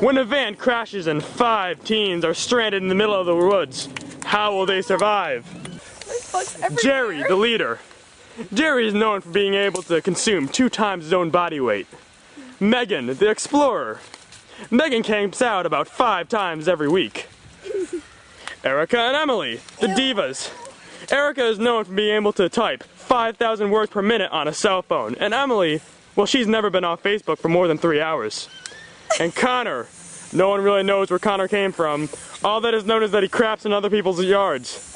When a van crashes and five teens are stranded in the middle of the woods, how will they survive? Jerry, the leader. Jerry is known for being able to consume two times his own body weight. Megan, the explorer. Megan camps out about five times every week. Erica and Emily, the divas. Erica is known for being able to type 5,000 words per minute on a cell phone, and Emily, well, she's never been off Facebook for more than three hours. And Connor, no one really knows where Connor came from. All that is known is that he craps in other people's yards.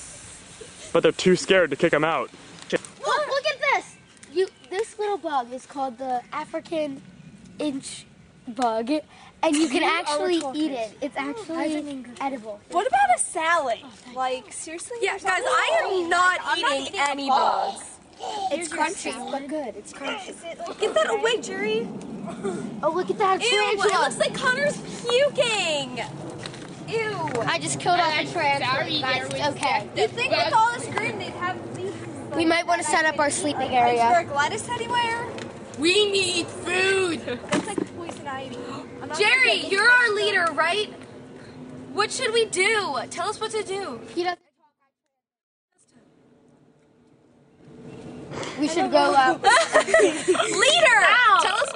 But they're too scared to kick him out. Look, look at this. You, this little bug is called the African inch bug, and you can actually eat it. It's actually edible. What about a salad? Oh, like seriously? Yeah, guys, I am not eating any bugs. It's crunchy, but good. It's crunchy. Get that away, Jerry. Oh, look at that Ew, it looks like Connor's puking. Ew. I just killed off a tarantula. That's okay. You think with all this green they'd have these? We might want to set up our sleeping area. Is there area. lettuce anywhere? We need food. That's like poison ivy. Jerry, you're our leader, right? What should we do? Tell us what to do. He doesn't We should go out. Uh, leader. Tell us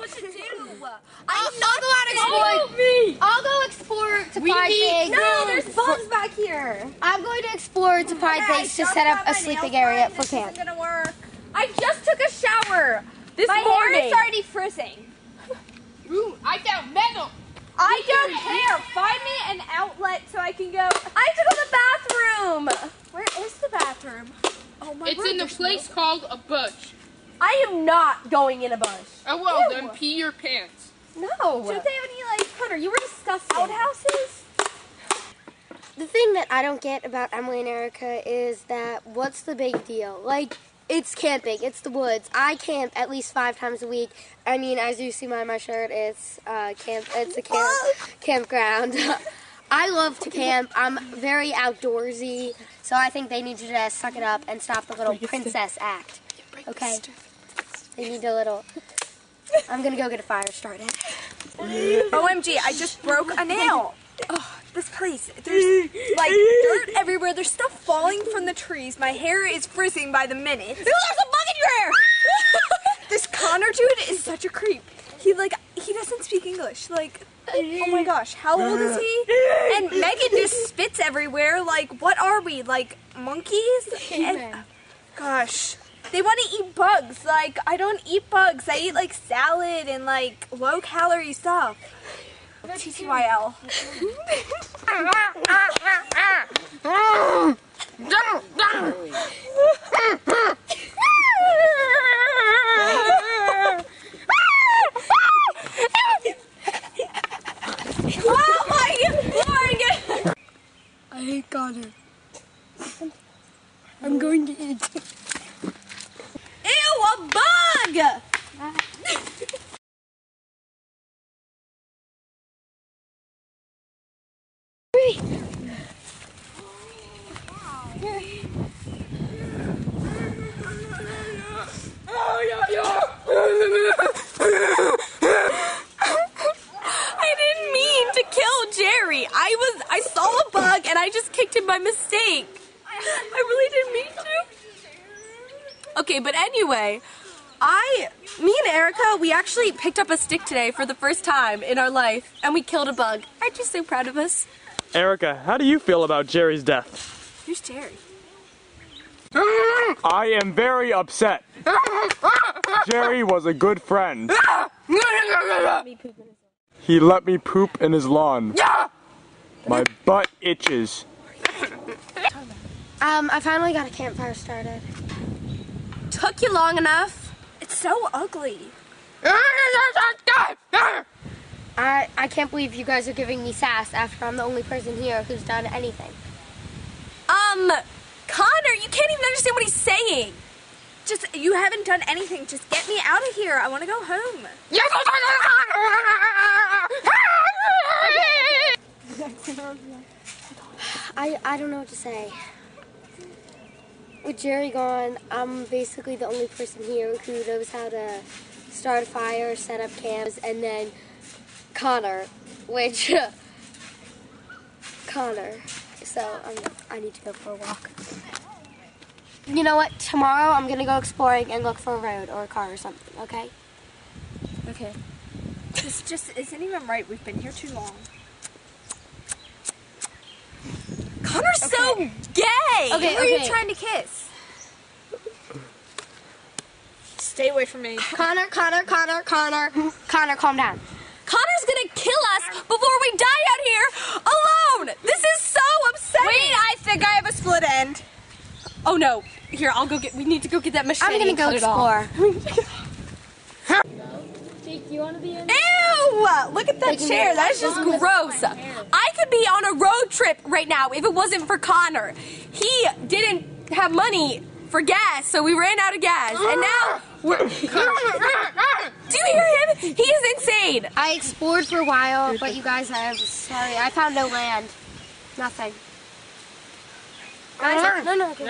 what to do. I'll, I'll go out explore. I'll go explore to find things. No, there's bugs back here. I'm going to explore to find things to set up a sleeping area for camp. Isn't gonna work. I just took a shower this My morning. hair is already frizzing. Ooh, I found metal. I don't care. Find me an outlet so I can go. I have to go to the bathroom. Where is the bathroom? Oh my It's word, in the there's place called a bush. I am not going in a bush. Oh well, Ew. then pee your pants. No. Don't they have any like Hunter? You were disgusting. Outhouses? The thing that I don't get about Emily and Erica is that what's the big deal? Like, it's camping, it's the woods. I camp at least five times a week. I mean, as you see by my shirt, it's uh, camp. It's a camp campground. I love to camp. I'm very outdoorsy, so I think they need to just suck it up and stop the little princess act. Okay? They need a little. I'm gonna go get a fire started. OMG! I just broke a nail. Oh, this place. There's like dirt everywhere. There's stuff falling from the trees. My hair is frizzing by the minute. Ew, there's a bug in your hair. this Connor dude is such a creep. He like he doesn't speak English. Like, oh my gosh, how old is he? And Megan just spits everywhere. Like, what are we? Like monkeys? And, gosh. They want to eat bugs. Like, I don't eat bugs. I eat like salad and like low calorie stuff. TTYL. oh! I hate Connor. I'm going to eat. Ew, a bug! I didn't mean to kill Jerry. I was I saw a bug and I just kicked him by mistake. I really didn't mean to. Okay, but anyway, I me and we actually picked up a stick today for the first time in our life and we killed a bug. Aren't you so proud of us? Erica, how do you feel about Jerry's death? Who's Jerry? I am very upset. Jerry was a good friend. He let me poop in his lawn. My butt itches. Um, I finally got a campfire started. Took you long enough. It's so ugly. I I can't believe you guys are giving me sass after I'm the only person here who's done anything. Um, Connor, you can't even understand what he's saying. Just, you haven't done anything. Just get me out of here. I want to go home. I I don't know what to say. With Jerry gone, I'm basically the only person here who knows how to start a fire, set up camps, and then Connor, which Connor. So um, I need to go for a walk. You know what? Tomorrow I'm gonna go exploring and look for a road or a car or something. Okay? Okay. This just isn't even right. We've been here too long. Connor's so gay. Okay, Who are you trying to kiss? Stay away from me. Connor, Connor, Connor, Connor, Connor, calm down. Connor's gonna kill us before we die out here alone. This is so upsetting. Wait, I think I have a split end. Oh no! Here, I'll go get. We need to go get that machete. I'm gonna and go cut it off. explore. Ew! Look at that Taking chair. That's just gross. I could be on a road trip right now if it wasn't for Connor. He didn't have money for gas, so we ran out of gas, and now we're. Do you hear him? He is insane. I explored for a while, but you guys, I'm sorry, I found no land. Nothing. Guys, ah. no, no, okay.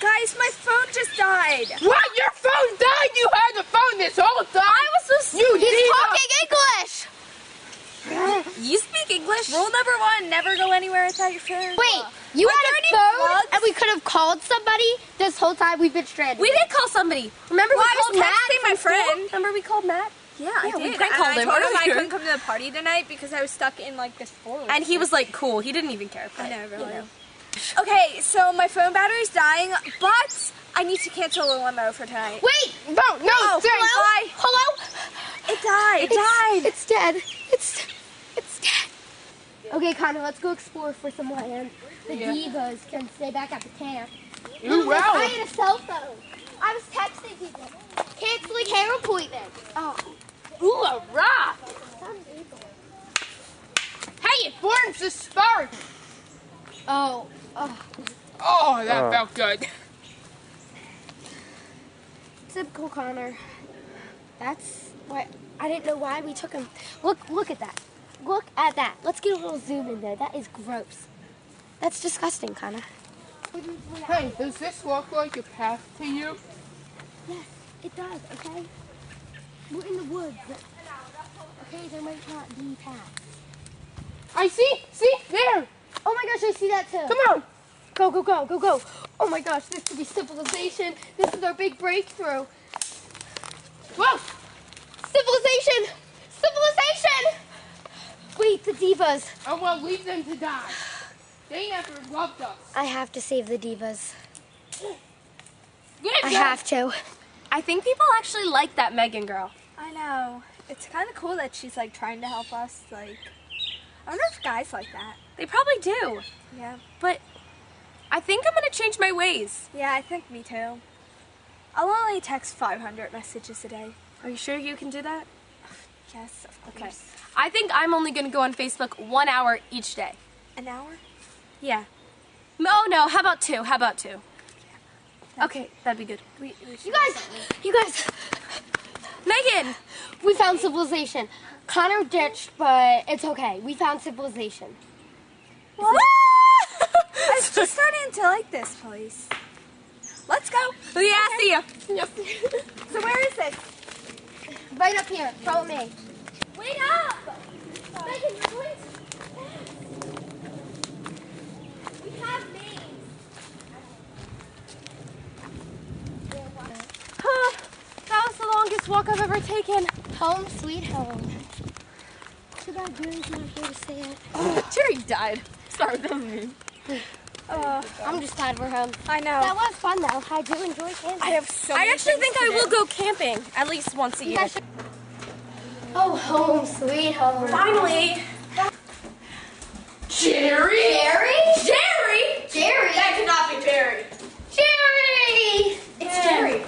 Guys, my phone just died. What? Your phone died? You had the phone this whole time? I was so You talking English! You speak English? Rule number one: never go anywhere without your phone. Wait, you Are had there a any phone plugs? and we could have called somebody this whole time we've been stranded. We did call somebody. Remember Well, we I was called Matt? my from school? friend. Remember we called Matt? Yeah, I Yeah, we did. prank and called I him told him I couldn't come to the party tonight because I was stuck in like this forest. And he was like, cool. He didn't even care. I but, know, you know. Okay, so my phone battery's dying, but I need to cancel the limo for tonight. Wait! No, no, Oh, Sam. hello? Hello? It died. It It's- died. It's dead. It's it's dead. Okay, Connor, let's go explore for some land. The divas can stay back at the camp. Ooh, Look, wow. I had a cell phone. I was texting people. Canceling hair appointments. Oh. Ooh, a rock. Hey, it forms a spark. Oh. oh. Oh, that Oh. felt good. Typical Connor. That's what I didn't know why we took him. Look, look at that. Look at that. Let's get a little zoom in there. That is gross. That's disgusting, Connor. Hey, does this look like a path to you? Yes, it does, okay? We're in the woods. Okay, there might not be paths. I see. See there. Oh my gosh, I see that too. Come on. Go, go, go, go, go. Oh my gosh, this could be civilization. This is our big breakthrough. Whoa. Civilization! Civilization! Wait, the divas. I will leave them to die. They never loved us. I have to save the divas. Get I have to. I think people actually like that Megan girl. I know. It's kind of cool that she's like trying to help us. Like, I wonder if guys like that. They probably do. Yeah. But I think I'm gonna change my ways. Yeah, I think me too. I'll only text 500 messages a day. Are you sure you can do that? Yes, of Okay. I think I'm only gonna go on Facebook one hour each day. An hour? Yeah. No, no. How about two? How about two? Okay, that'd be good. We, we You guys, you guys, Megan, we found civilization. Connor ditched, but it's okay. We found civilization. What? I'm just starting to like this place. Let's go. yeah, see ya. Yep. So where is this? Right up here. Follow me. Wait up! Megan, you're going We have names. that was the longest walk I've ever taken. Home sweet home. Too bad Jerry's not here to say it. Jerry died. Sorry, that was me. Uh, I'm just glad we're home. I know. That was fun though. I do enjoy camping. I have so I many actually think to I do. will go camping at least once a year. guys Oh, home sweet home. Finally. Jerry. Jerry? Jerry! Jerry? That cannot be Jerry. Jerry! It's Jerry.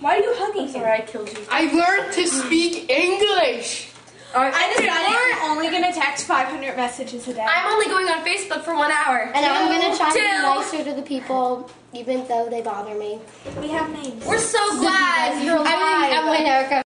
Why are you hugging him? Sorry, I killed you. I learned to speak English. I decided I'm only gonna text 500 messages a day. I'm only going on Facebook for one hour. And I'm gonna try to be nicer to the people, even though they bother me. we have names. We're so glad you're alive. I'm, I'm Erica.